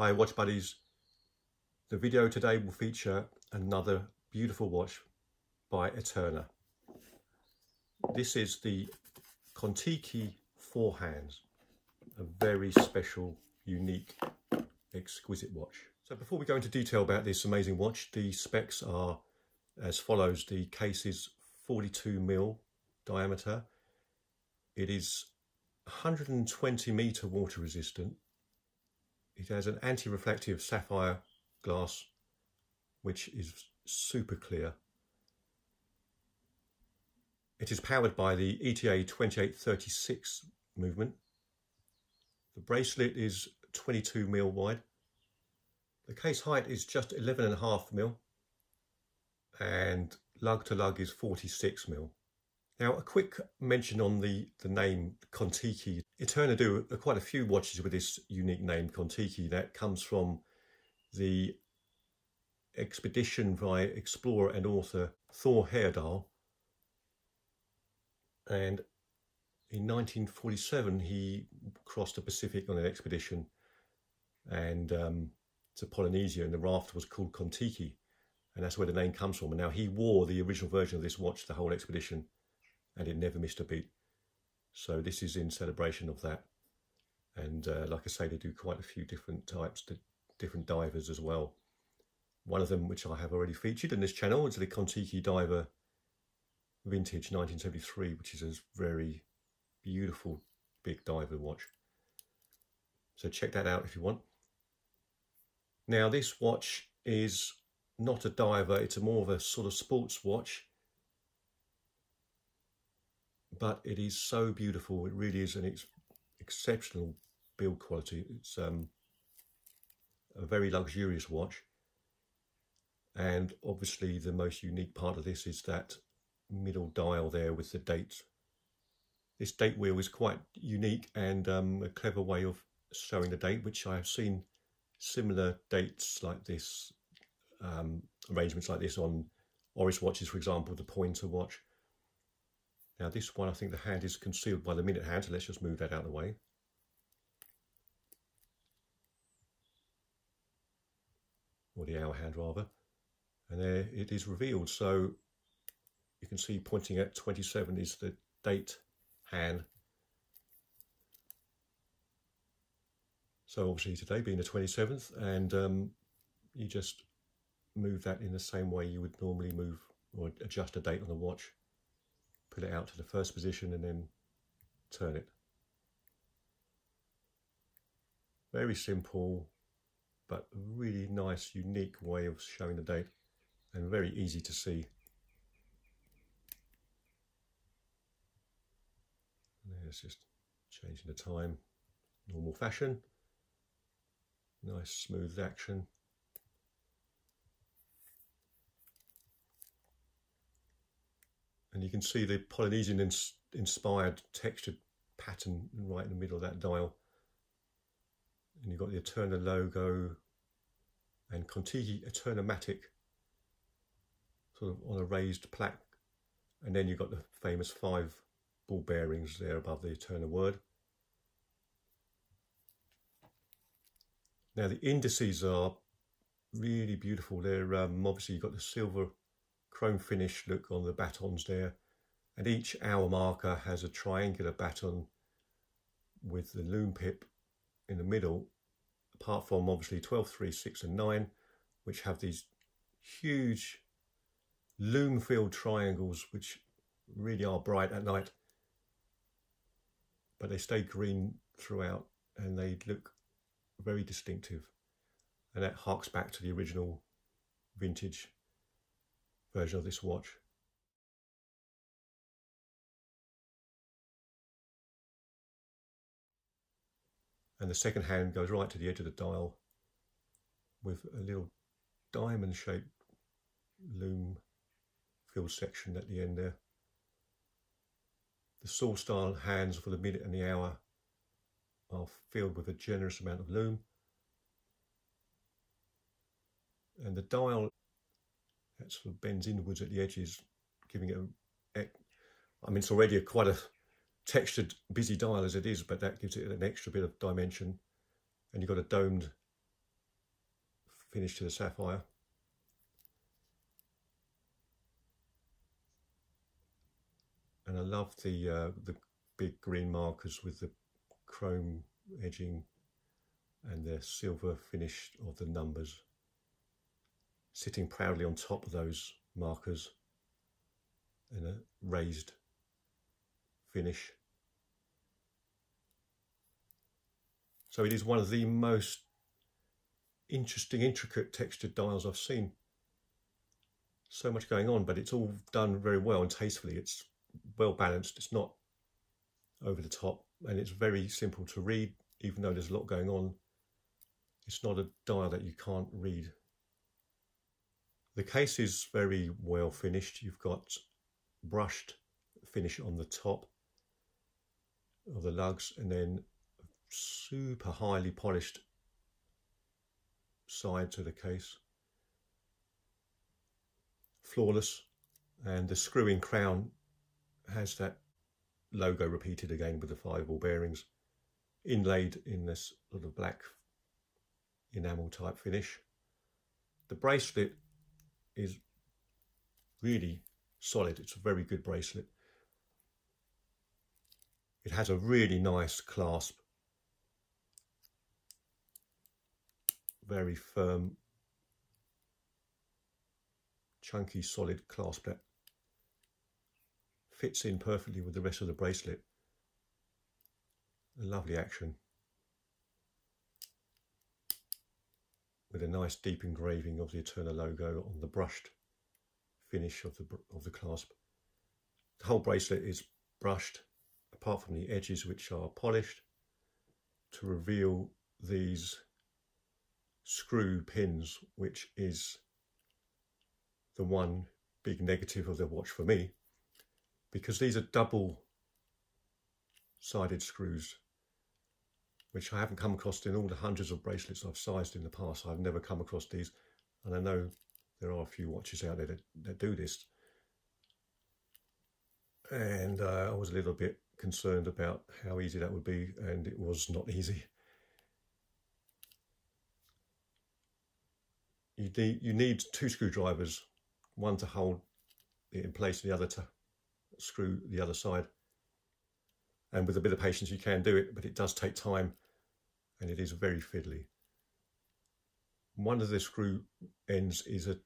Hi Watch Buddies. The video today will feature another beautiful watch by Eterna. This is the Kontiki Four Hands, a very special, unique, exquisite watch. So before we go into detail about this amazing watch, the specs are as follows. The case is 42 mil diameter. It is 120 meter water resistant it has an anti-reflective sapphire glass, which is super clear. It is powered by the ETA 2836 movement. The bracelet is 22 mil wide. The case height is just 11 and a half mil and lug to lug is 46 mil. Now, a quick mention on the, the name Kontiki. Eterna do quite a few watches with this unique name, Kontiki, that comes from the expedition by explorer and author Thor Heyerdahl. And in 1947, he crossed the Pacific on an expedition and um, to Polynesia, and the raft was called Kontiki, and that's where the name comes from. And now he wore the original version of this watch the whole expedition and it never missed a beat. So this is in celebration of that. And uh, like I say, they do quite a few different types, different divers as well. One of them, which I have already featured in this channel, is the Kontiki Diver Vintage 1973, which is a very beautiful big diver watch. So check that out if you want. Now this watch is not a diver, it's a more of a sort of sports watch but it is so beautiful. It really is an ex exceptional build quality. It's um, a very luxurious watch. And obviously the most unique part of this is that middle dial there with the date. This date wheel is quite unique and um, a clever way of showing the date, which I have seen similar dates like this, um, arrangements like this on Oris watches, for example, the pointer watch. Now this one, I think the hand is concealed by the minute hand, so let's just move that out of the way. Or the hour hand rather. And there it is revealed. So you can see pointing at 27 is the date hand. So obviously today being the 27th and um, you just move that in the same way you would normally move or adjust a date on the watch put it out to the first position and then turn it. Very simple, but really nice, unique way of showing the date and very easy to see. There's just changing the time, normal fashion. Nice smooth action. And you can see the Polynesian ins inspired textured pattern right in the middle of that dial. And you've got the Eterna logo and Kontiki Eternamatic sort of on a raised plaque. And then you've got the famous five ball bearings there above the Eterna word. Now the indices are really beautiful. They're um, obviously you've got the silver chrome finish look on the batons there. And each hour marker has a triangular baton with the lume pip in the middle, apart from obviously 12, 3, 6 and 9, which have these huge lume filled triangles, which really are bright at night. But they stay green throughout and they look very distinctive. And that harks back to the original vintage version of this watch. And the second hand goes right to the edge of the dial with a little diamond shaped lume fill section at the end there. The saw style hands for the minute and the hour are filled with a generous amount of lume. And the dial that sort of bends inwards at the edges, giving it a, I mean, it's already a quite a textured, busy dial as it is, but that gives it an extra bit of dimension. And you've got a domed finish to the sapphire. And I love the uh, the big green markers with the chrome edging and the silver finish of the numbers sitting proudly on top of those markers in a raised finish. So it is one of the most interesting, intricate textured dials I've seen. So much going on, but it's all done very well and tastefully. It's well balanced. It's not over the top and it's very simple to read, even though there's a lot going on. It's not a dial that you can't read. The case is very well finished. You've got brushed finish on the top of the lugs and then super highly polished side to the case. Flawless and the screw-in crown has that logo repeated again with the five ball bearings inlaid in this sort of black enamel type finish. The bracelet is really solid. It's a very good bracelet. It has a really nice clasp. Very firm, chunky, solid clasp that fits in perfectly with the rest of the bracelet. A lovely action. With a nice deep engraving of the Eterna logo on the brushed finish of the, of the clasp. The whole bracelet is brushed apart from the edges which are polished to reveal these screw pins which is the one big negative of the watch for me because these are double sided screws which I haven't come across in all the hundreds of bracelets I've sized in the past. I've never come across these and I know there are a few watches out there that, that do this. And uh, I was a little bit concerned about how easy that would be, and it was not easy. You need, you need two screwdrivers, one to hold it in place, and the other to screw the other side. And with a bit of patience, you can do it, but it does take time, and it is very fiddly. One of the screw ends is a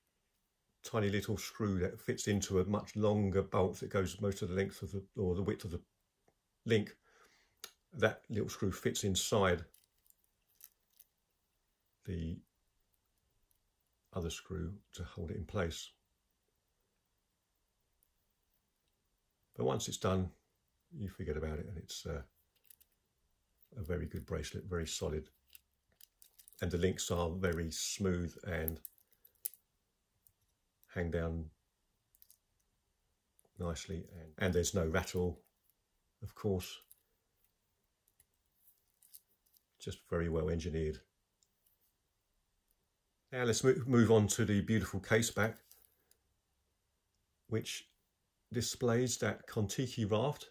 tiny little screw that fits into a much longer bolt that goes most of the length of the or the width of the link that little screw fits inside the other screw to hold it in place but once it's done you forget about it and it's uh, a very good bracelet very solid. And the links are very smooth and hang down nicely. And, and there's no rattle of course. Just very well engineered. Now let's move on to the beautiful case back which displays that Kontiki raft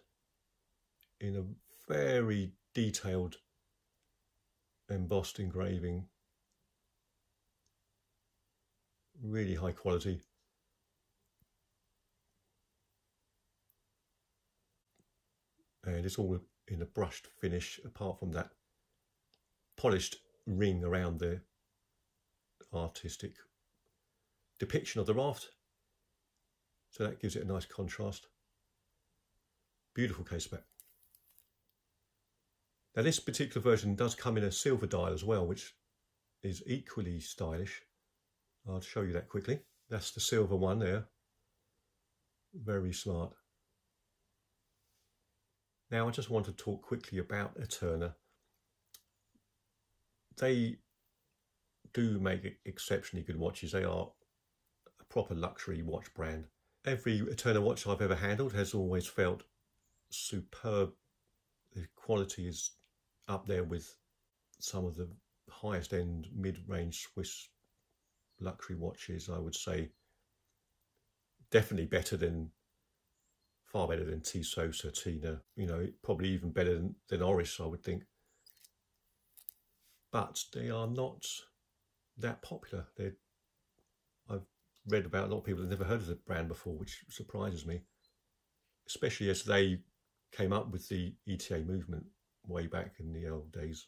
in a very detailed embossed engraving. Really high quality. And it's all in a brushed finish apart from that polished ring around the artistic depiction of the raft. So that gives it a nice contrast. Beautiful case back now this particular version does come in a silver dial as well which is equally stylish I'll show you that quickly that's the silver one there very smart now, I just want to talk quickly about Eterna. They do make exceptionally good watches. They are a proper luxury watch brand. Every Eterna watch I've ever handled has always felt superb. The quality is up there with some of the highest end mid-range Swiss luxury watches, I would say. Definitely better than far better than Tissot, Certina, you know, probably even better than, than Oris, I would think. But they are not that popular. They're, I've read about a lot of people that never heard of the brand before, which surprises me, especially as they came up with the ETA movement way back in the old days.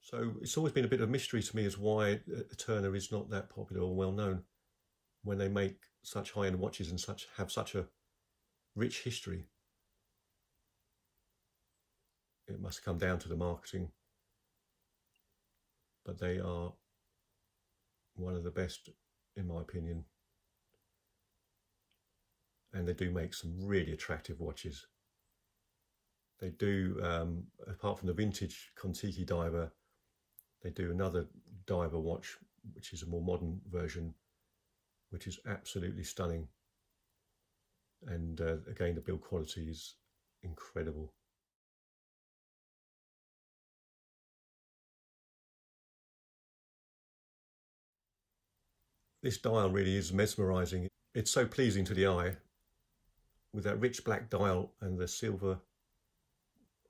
So it's always been a bit of a mystery to me as why uh, Eterna is not that popular or well known when they make such high end watches and such have such a rich history. It must come down to the marketing, but they are one of the best, in my opinion. And they do make some really attractive watches. They do, um, apart from the vintage Kontiki diver, they do another diver watch, which is a more modern version, which is absolutely stunning. And uh, again, the build quality is incredible. This dial really is mesmerizing. It's so pleasing to the eye with that rich black dial and the silver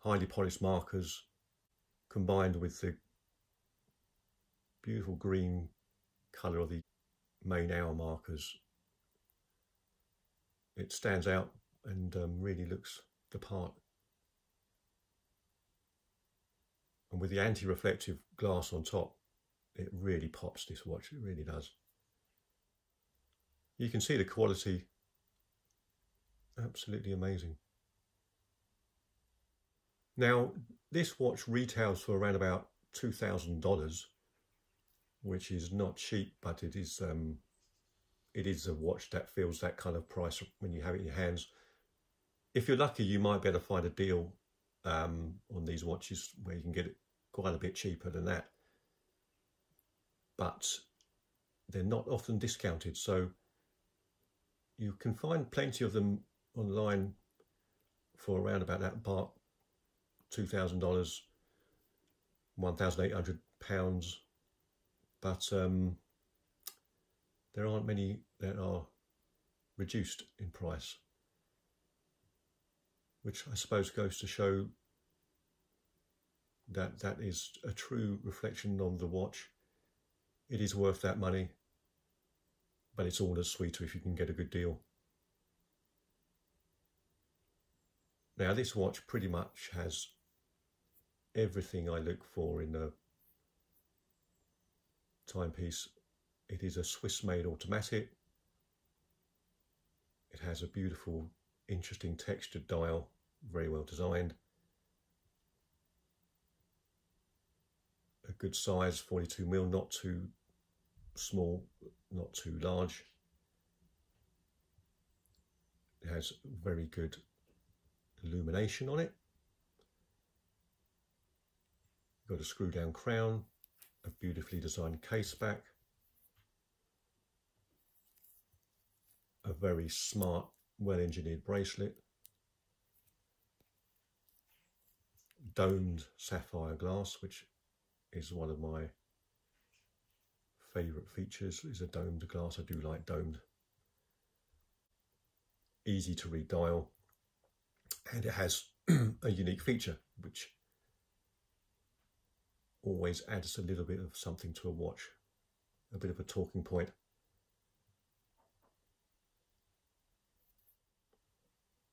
highly polished markers combined with the beautiful green colour of the main hour markers. It stands out and um, really looks the part. And with the anti-reflective glass on top, it really pops this watch, it really does. You can see the quality, absolutely amazing. Now, this watch retails for around about $2,000, which is not cheap, but it is um, it is a watch that feels that kind of price when you have it in your hands. If you're lucky, you might be able to find a deal um, on these watches where you can get it quite a bit cheaper than that. But they're not often discounted, so you can find plenty of them online for around about that part $2,000, £1,800, but um, there aren't many that are reduced in price, which I suppose goes to show that that is a true reflection on the watch. It is worth that money, but it's all the sweeter if you can get a good deal. Now this watch pretty much has everything I look for in a timepiece. It is a Swiss made automatic. It has a beautiful, interesting textured dial, very well designed. A good size, 42 mil, not too small, not too large. It has very good illumination on it. Got a screw down crown, a beautifully designed case back, a very smart, well engineered bracelet, domed sapphire glass, which is one of my favourite features, is a domed glass. I do like domed. Easy to read dial, and it has a unique feature, which always adds a little bit of something to a watch, a bit of a talking point.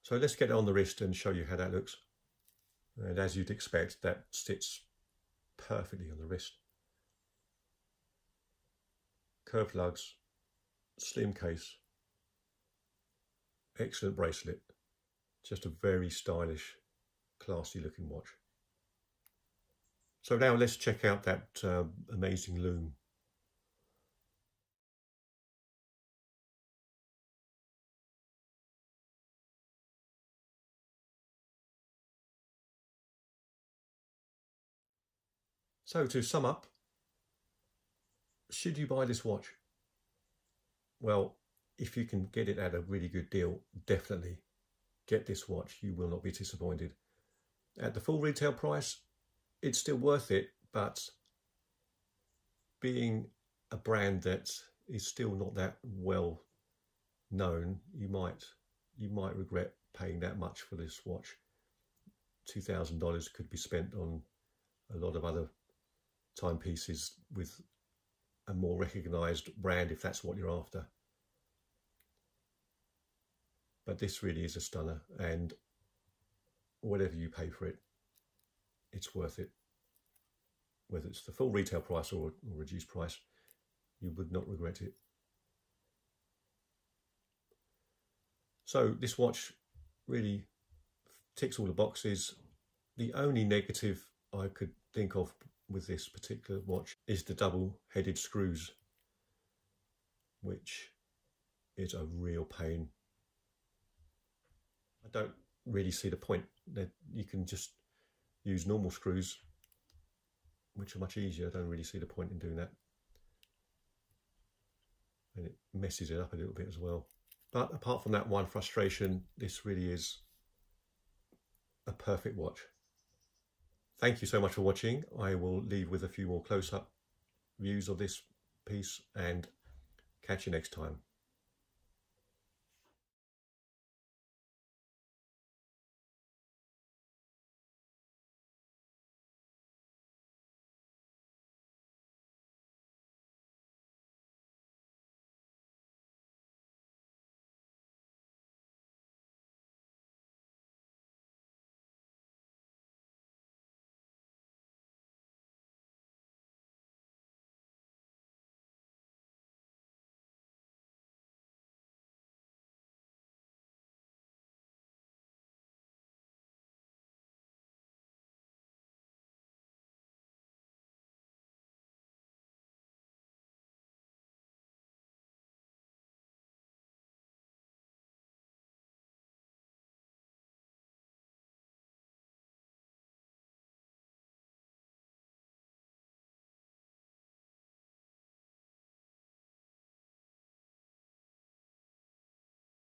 So let's get it on the wrist and show you how that looks. And as you'd expect, that sits perfectly on the wrist. Curved lugs, slim case, excellent bracelet, just a very stylish, classy looking watch. So now let's check out that uh, amazing lume. So to sum up, should you buy this watch? Well, if you can get it at a really good deal, definitely get this watch. You will not be disappointed. At the full retail price, it's still worth it, but being a brand that is still not that well known, you might you might regret paying that much for this watch. Two thousand dollars could be spent on a lot of other timepieces with a more recognised brand if that's what you're after. But this really is a stunner and whatever you pay for it, it's worth it. Whether it's the full retail price or, or reduced price, you would not regret it. So this watch really ticks all the boxes. The only negative I could think of with this particular watch is the double headed screws, which is a real pain. I don't really see the point that you can just use normal screws, which are much easier. I don't really see the point in doing that. And it messes it up a little bit as well. But apart from that one frustration, this really is a perfect watch. Thank you so much for watching. I will leave with a few more close-up views of this piece and catch you next time.